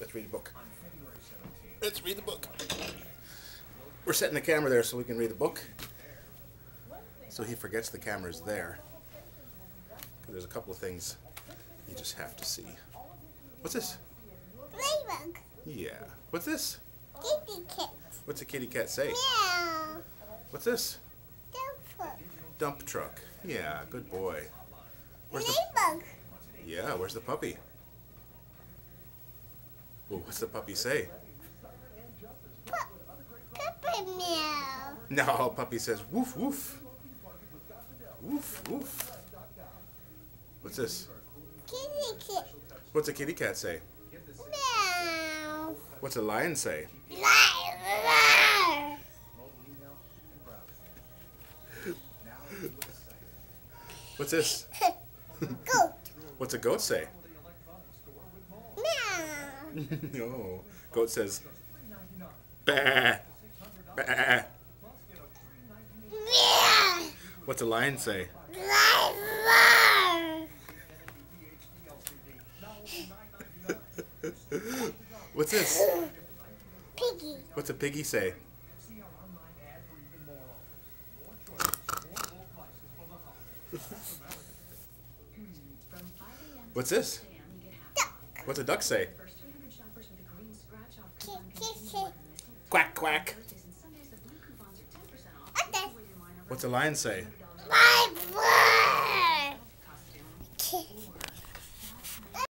Let's read a book. Let's read the book. We're setting the camera there so we can read the book. So he forgets the camera's there. There's a couple of things you just have to see. What's this? Ladybug. Yeah. What's this? Kitty cat. What's a kitty cat say? Meow. What's this? Dumper. Dump truck. Yeah, good boy. Where's the Ladybug. Yeah, where's the puppy? Well, what's the puppy say? Pup. Pepper meow. No, puppy says woof woof. Woof woof. What's this? Kitty cat. What's a kitty cat say? Meow. What's a lion say? Liar. What's this? Goat. What's a goat say? No. Goat says bah. Bah. What's a lion say? What's this? Piggy. What's a piggy say? What's this? Duck. What's a duck say? Quack quack. Okay. What's a lion say? Liar. Kick.